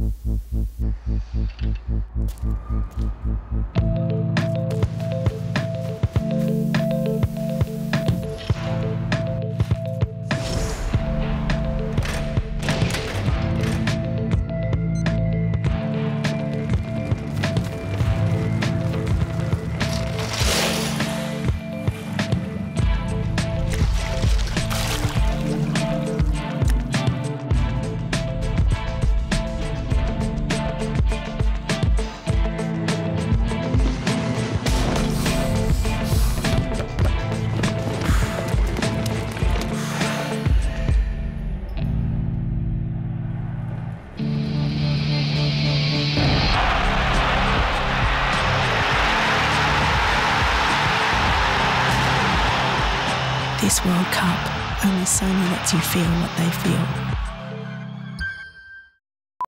Thank you. This World Cup only Sony lets you feel what they feel.